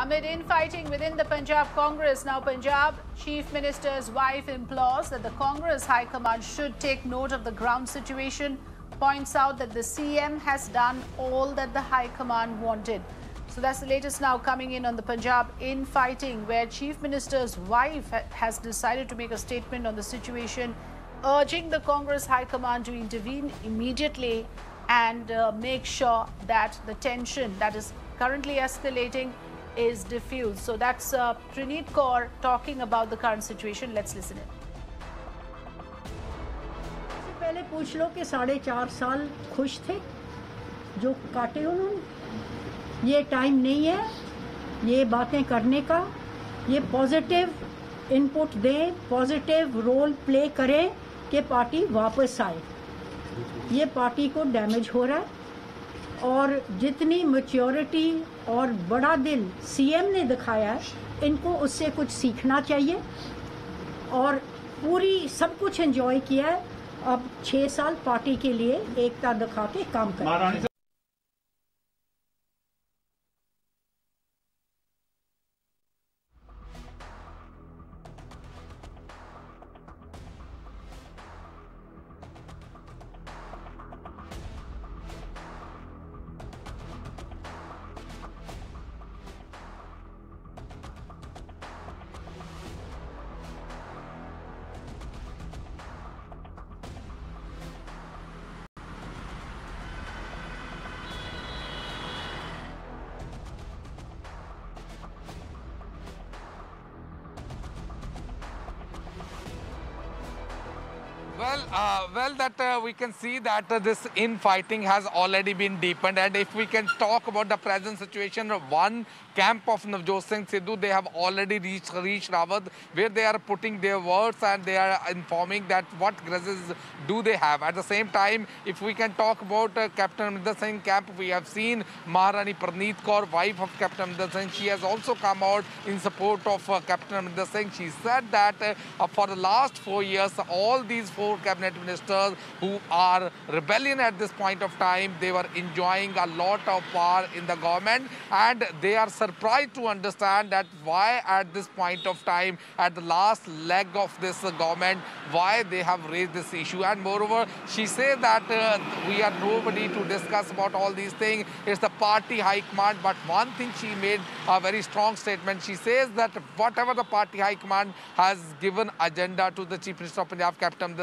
Amid infighting within the Punjab Congress, now Punjab Chief Minister's wife implores that the Congress High Command should take note of the ground situation, points out that the CM has done all that the High Command wanted. So that's the latest now coming in on the Punjab infighting, where Chief Minister's wife ha has decided to make a statement on the situation, urging the Congress High Command to intervene immediately and uh, make sure that the tension that is currently escalating is diffused. So that's uh, Praneet Kaur talking about the current situation. Let's listen in. पहले पूछ लो कि साढ़े चार साल खुश थे जो काटे उन्होंने ये टाइम नहीं है ये बातें करने का ये पॉजिटिव इनपुट दें पॉजिटिव रोल प्ले करें कि पार्टी वापस आए ये पार्टी को डैमेज हो रहा है और जितनी मच्योरिटी और बड़ा दिल सीएम ने दिखाया है, इनको उससे कुछ सीखना चाहिए। और पूरी सब कुछ एंजॉय किया है। अब छः साल पार्टी के लिए एकता दिखा के काम करें। Well, uh, well, that uh, we can see that uh, this infighting has already been deepened, and if we can talk about the present situation, one camp of Navjot Singh Sidhu, they have already reached reached Rawat, where they are putting their words and they are informing that what grudges do they have. At the same time, if we can talk about uh, Captain Amrinder Singh camp, we have seen Maharani Preneet Kaur, wife of Captain Amrinder Singh, she has also come out in support of uh, Captain Amrinder Singh. She said that uh, for the last four years, all these four cabinet ministers who are rebellion at this point of time, they were enjoying a lot of power in the government and they are surprised to understand that why at this point of time, at the last leg of this government, why they have raised this issue. And moreover, she said that uh, we are nobody to discuss about all these things. It's the party high command. But one thing she made a very strong statement. She says that whatever the party high command has given agenda to the Chief Minister of Punjab, Captain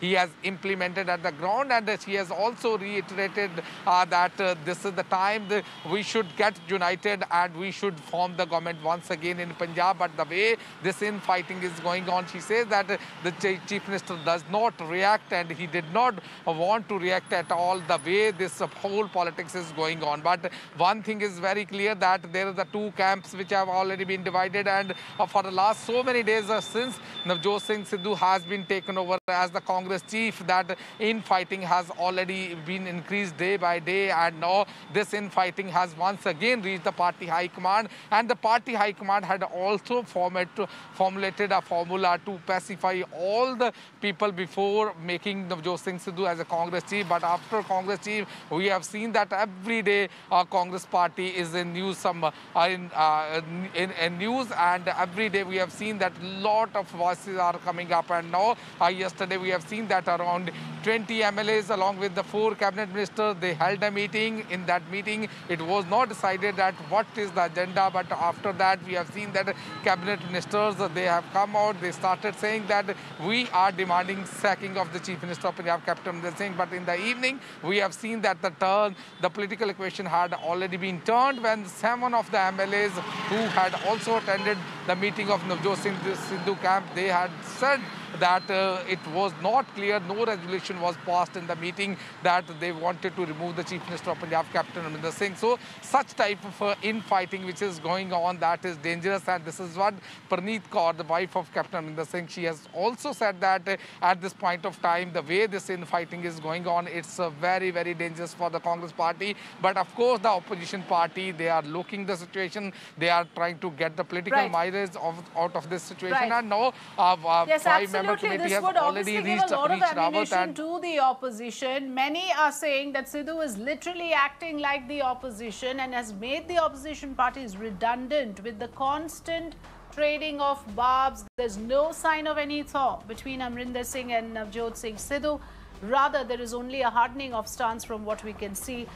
He has implemented at the ground. And he has also reiterated uh, that uh, this is the time we should get united and we should form the government once again in Punjab. But the way this infighting is going on, she says that uh, the Chief Minister does not react and he did not want to react at all the way this whole politics is going on. But one thing is very clear that there are the two camps which have already been divided and for the last so many days since Navjot Singh Sidhu has been taken over as the Congress chief that infighting has already been increased day by day and now this infighting has once again reached the party high command. And the party high command had also formulated a formula to pacify all the people before making Navjot Singh Sidhu as a Congress chief. But after Congress chief we have seen that every day our Congress party is in news some uh, in, uh, in, in news and every day we have seen that lot of voices are coming up. And now uh, yesterday we have seen that around 20 MLAs along with the four cabinet ministers they held a meeting. In that meeting it was not decided that what is the agenda but after that we have seen that cabinet ministers they have come out. They started saying that we are demanding sacking of the chief minister of Punjab Captain Amrinder Singh. But in the evening we have seen that the turn the political equation had already been turned when seven of the MLAs who had also attended the meeting of Navjot Singh Sidhu camp they had said that uh, it was not clear, no resolution was passed in the meeting that they wanted to remove the Chief Minister of Punjab, Captain Amrinder Singh. So such type of uh, infighting which is going on, that is dangerous and this is what Preneet Kaur, the wife of Captain Amrinder Singh, she has also said that uh, at this point of time, the way this infighting is going on, it's uh, very, very dangerous for the Congress party. But of course, the opposition party, they are looking the situation, they are trying to get the political Right. mileage of, out of this situation. Right. And now, uh, uh, Yes, five members Absolutely, committee this has would already obviously give a lot of ammunition and to the opposition. Many are saying that Sidhu is literally acting like the opposition and has made the opposition parties redundant with the constant trading of barbs. There's no sign of any thaw between Amrinder Singh and Navjot Singh Sidhu. Rather, there is only a hardening of stance from what we can see.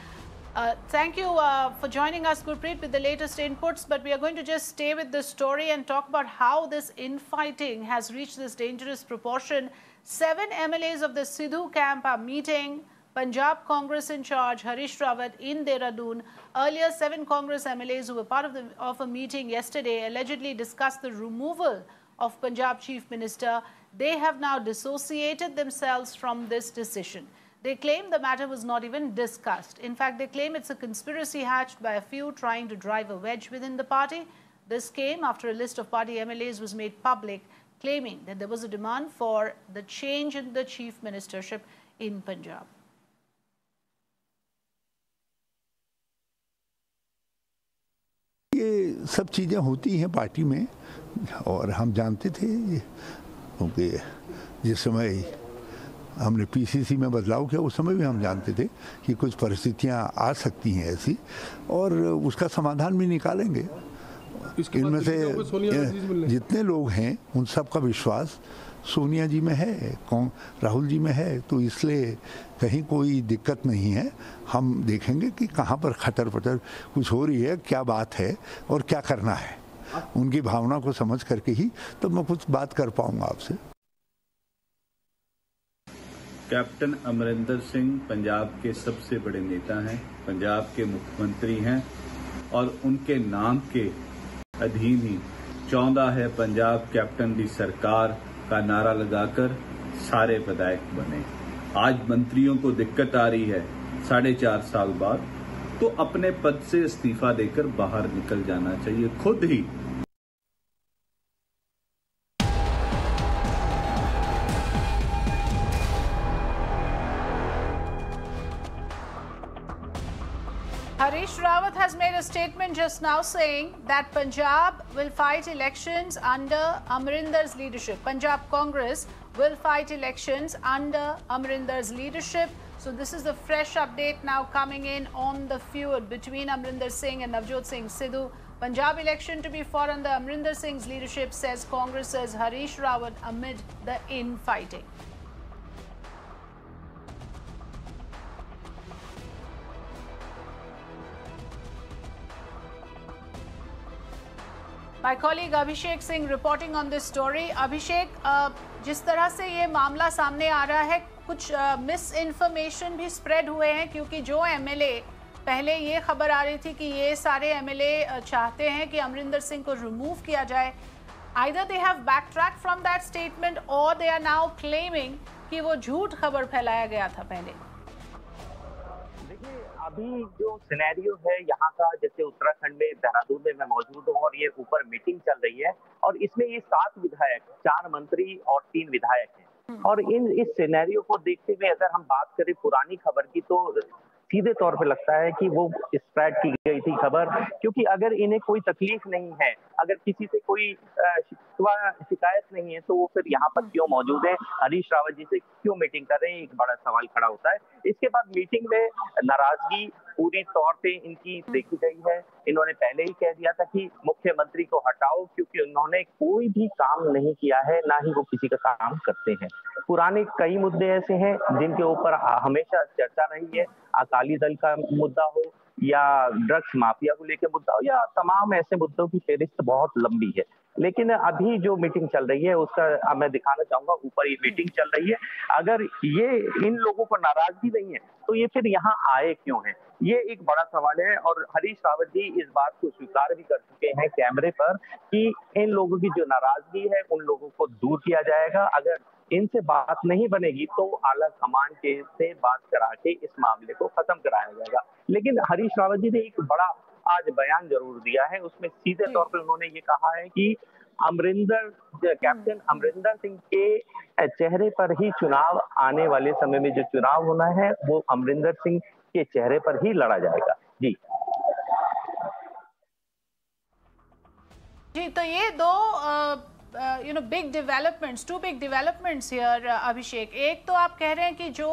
Uh, thank you uh, for joining us, Gurpreet, with the latest inputs. But we are going to just stay with this story and talk about how this infighting has reached this dangerous proportion. Seven MLAs of the Sidhu camp are meeting. Punjab Congress in charge, Harish Rawat in Dehradun. Earlier, seven Congress MLAs who were part of, the, of a meeting yesterday allegedly discussed the removal of Punjab Chief Minister. They have now dissociated themselves from this decision. They claim the matter was not even discussed. In fact, they claim it's a conspiracy hatched by a few trying to drive a wedge within the party. This came after a list of party MLAs was made public, claiming that there was a demand for the change in the chief ministership in Punjab. ये सब चीज़ें होती हैं party में और हम जानते थे क्योंकि जिस समय हमने पीसीसी में बदलाव किया उस समय भी हम जानते थे कि कुछ परिस्थितियाँ आ सकती हैं ऐसी और उसका समाधान भी निकालेंगे। इनमें से? जितने लोग हैं उन सब का विश्वास सोनिया जी में है कौन राहुल जी में है तो इसलिए कहीं कोई दिक्कत नहीं है। हम देखेंगे कि कहाँ पर खटर पटर कुछ हो रही है क्या बात है और क्या करना है। उनकी भावना को समझ करके ही तब तो मैं कुछ बात कर पाऊँगा आपसे। कैप्टन अमरिंदर सिंह पंजाब के सबसे बड़े नेता हैं, पंजाब के मुख्यमंत्री हैं और उनके नाम के अधीन ही चौदह है पंजाब कैप्टन दी सरकार का नारा लगाकर सारे विधायक बने। आज मंत्रियों को दिक्कत आ रही है, साढ़े चार साल बाद तो अपने पद से इस्तीफा देकर बाहर निकल जाना चाहिए। खुद ही Harish Rawat has made a statement just now saying that Punjab will fight elections under Amrinder's leadership. Punjab Congress will fight elections under Amrinder's leadership. So this is the fresh update now coming in on the feud between Amrinder Singh and Navjot Singh Sidhu. Punjab election to be fought under Amrinder Singh's leadership, says Congress's Harish Rawat amid the infighting. My Abhishek Singh reporting on this story. Abhishek, uh, जिस तरह से ये मामला सामने आ रहा है कुछ miss information भी स्प्रेड हुए हैं क्योंकि जो एमएलए पहले ये खबर आ रही थी कि ये सारे एमएलए चाहते हैं कि अमरिंदर सिंह को रिमूव किया जाए either they have backtrack from that statement और दे आर नाउ क्लेमिंग कि वो झूठ खबर फैलाया गया था पहले अभी जो सिनेरियो है यहाँ का जैसे उत्तराखंड में देहरादून में मैं मौजूद हूँ और ये ऊपर मीटिंग चल रही है और इसमें ये सात विधायक चार मंत्री और तीन विधायक हैं। और इन इस सिनेरियो को देखते हुए अगर हम बात करें पुरानी खबर की तो सीधे तौर पे लगता है कि वो स्प्रेड की गई थी खबर, क्योंकि अगर इन्हें कोई तकलीफ़ नहीं है, अगर किसी से कोई शिकायत नहीं है तो वो फिर यहाँ पर क्यों मौजूद है? हरीश रावत जी से क्यों मीटिंग कर रहे हैं? एक बड़ा सवाल खड़ा होता है। इसके बाद मीटिंग में नाराज़गी पूरी तौर पे इनकी देखी गई है। इन्होंने पहले ही कह दिया था कि मुख्यमंत्री को हटाओ, क्योंकि उन्होंने कोई भी काम नहीं किया है, ना ही वो किसी का काम करते हैं। पुराने कई मुद्दे ऐसे हैं जिनके ऊपर हमेशा चर्चा रही है। अकाली दल का मुद्दा हो या ड्रग्स माफिया को लेकर मुद्दा हो या तमाम ऐसे मुद्दों की फेरिस्त बहुत लंबी है। लेकिन अभी जो मीटिंग चल रही है, उसका मैं दिखाना चाहूँगा, ऊपर ये मीटिंग चल रही है। अगर ये इन लोगों को नाराज़गी नहीं है तो ये फिर यहाँ आए क्यों हैं? ये एक बड़ा सवाल है और हरीश रावत जी इस बात को स्वीकार भी कर चुके हैं कैमरे पर कि इन लोगों की जो नाराज़गी है, उन लोगों को दूर किया जाएगा। अगर इनसे बात नहीं बनेगी तो आला कमान के से बात करा के इस मामले को खत्म कराया जाएगा। लेकिन हरीश रावत जी ने एक बड़ा आज बयान ज़रूर दिया है। उसमें सीधे तौर पर उन्होंने ये कहा है कि अमरिंदर, कैप्टन अमरिंदर सिंह के चेहरे पर ही चुनाव आने वाले समय में जो चुनाव होना है, वो अमरिंदर सिंह के चेहरे पर ही लड़ा जाएगा। जी। जी तो ये दो you know big developments two big developments here Abhishek एक तो आप कह रहे हैं कि जो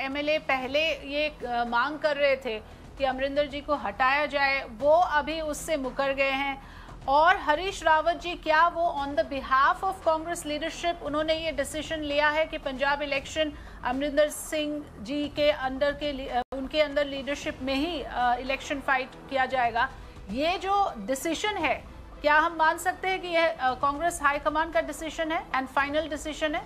एमएलए पहले ये uh, मांग कर रहे थे कि अमरिंदर जी को हटाया जाए वो अभी उससे मुकर गए हैं। और हरीश रावत जी क्या वो on the behalf of Congress leadership उन्होंने ये डिसीज़न लिया है कि पंजाब इलेक्शन अमरिंदर सिंह जी के अंडर के उनके अंदर लीडरशिप में ही इलेक्शन फाइट किया जाएगा? ये जो डिसीज़न है क्या हम मान सकते हैं कि यह कांग्रेस हाईकमान का डिसीज़न है एंड फाइनल डिसीज़न है?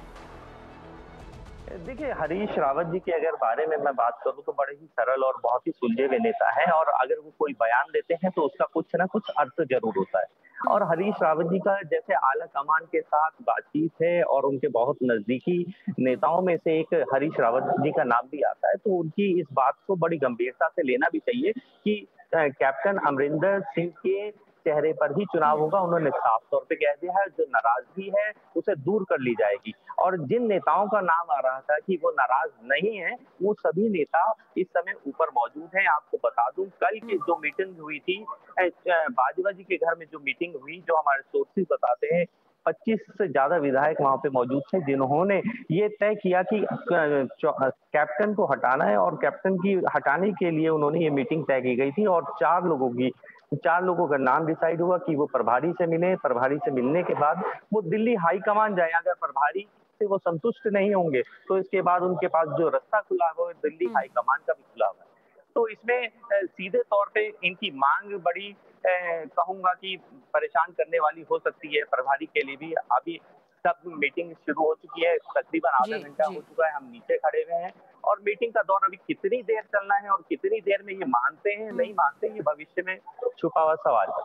देखिए, हरीश रावत जी के अगर बारे में मैं बात करूँ तो बड़े ही सरल और बहुत ही सुलझे हुए नेता हैं और अगर वो कोई बयान देते हैं तो उसका कुछ ना कुछ अर्थ ज़रूर होता है। और हरीश रावत जी का जैसे आला कमान के साथ बातचीत है और उनके बहुत नजदीकी नेताओं में से एक हरीश रावत जी का नाम भी आता है तो उनकी इस बात को बड़ी गंभीरता से लेना भी चाहिए कि कैप्टन अमरिंदर सिंह के चेहरे पर ही चुनाव होगा, उन्होंने साफ़ तौर पे कह दिया है, जो नाराज़गी है, उसे दूर कर ली जाएगी। और जिन नेताओं का नाम आ रहा था कि वो नाराज़ नहीं है, वो सभी नेता इस समय ऊपर मौजूद हैं। आपको बता दूँ, कल की जो मीटिंग हुई थी बाजवा जी के घर में जो मीटिंग हुई, जो हमारे सोर्सेज बताते हैं 25 से ज़्यादा विधायक वहाँ पे मौजूद थे, जिन्होंने ये तय किया कि कैप्टन को हटाना है, और कैप्टन की हटाने के लिए उन्होंने ये मीटिंग तय की गई थी, और चार लोगों की चार लोगों का नाम डिसाइड हुआ कि वो प्रभारी से मिले। प्रभारी से मिलने के बाद वो दिल्ली हाईकमान जाए। अगर प्रभारी से वो संतुष्ट नहीं होंगे तो इसके बाद उनके पास जो रास्ता खुला हुआ है दिल्ली हाईकमान का भी खुला हुआ है। तो इसमें सीधे तौर पे इनकी मांग बड़ी कहूँगा कि परेशान करने वाली हो सकती है। प्रभारी के लिए भी अभी सब मीटिंग शुरू हो चुकी है। तकरीबन आधा घंटा हो चुका है। हम नीचे खड़े हुए हैं। और मीटिंग का दौर अभी कितनी देर चलना है और कितनी देर में ये मानते हैं नहीं मानते ये भविष्य में? छुपा हुआ सवाल है।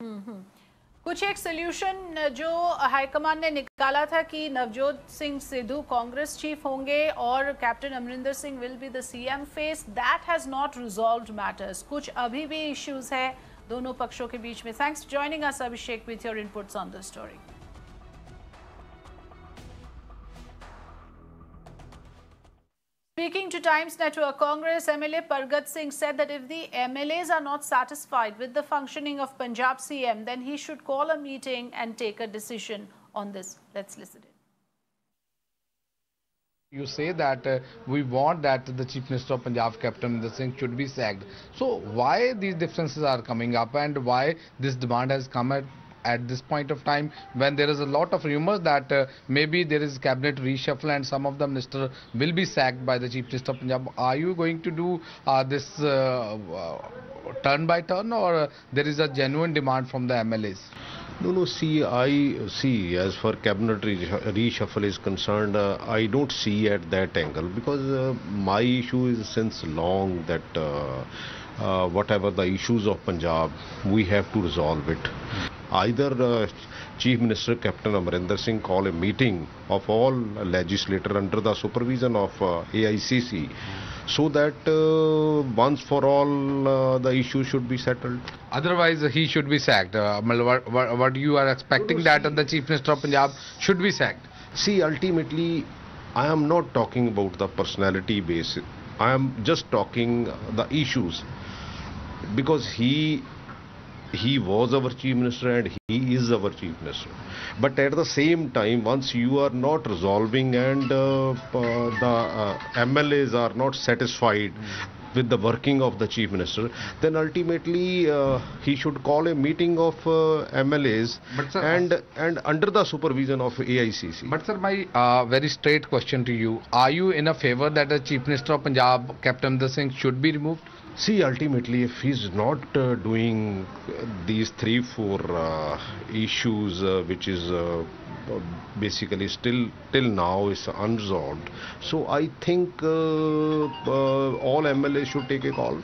हम्म, हम्म। कुछ एक सोल्यूशन जो हाईकमान ने निकाला था कि नवजोत सिंह सिद्धू कांग्रेस चीफ होंगे और captain Amarinder Singh will be the CM face that has not resolved matters कुछ अभी भी इश्यूज़ है दोनों पक्षों के बीच में। Thanks joining us Abhishek with your inputs on the story Speaking to Times Network, Congress MLA Pargat Singh said that if the MLAs are not satisfied with the functioning of Punjab CM, then he should call a meeting and take a decision on this. Let's listen in. You say that uh, we want that the Chief Minister of Punjab, Captain Singh, should be sacked. So why these differences are coming up and why this demand has come at at this point of time when there is a lot of rumors that uh, maybe there is cabinet reshuffle and some of the minister will be sacked by the chief minister of Punjab. Are you going to do uh, this uh, uh turn by turn or there is a genuine demand from the MLAs? No, no, see, I see, as far cabinet reshuffle is concerned, uh, I don't see at that angle because uh, my issue is since long that uh, uh, whatever the issues of Punjab, we have to resolve it either uh, Chief Minister Captain Amarinder Singh call a meeting of all legislator under the supervision of uh, AICC so that uh, once for all uh, the issue should be settled. Otherwise he should be sacked. Uh, what, what, you are expecting that the Chief Minister of Punjab should be sacked? See ultimately I am not talking about the personality basis. I am just talking the issues because he he was our chief minister and he is our chief minister. But at the same time once you are not resolving and uh, uh, the uh, mlas are not satisfied with the working of the chief minister then ultimately uh, he should call a meeting of uh, mlas sir, and and under the supervision of aicc but sir my uh, very straight question to you. Are you in a favor that the chief minister of punjab captain the singh should be removed See, ultimately, if he's not uh, doing these three, four uh, issues, uh, which is uh, basically still till now is unresolved, so I think uh, uh, all MLA should take a call.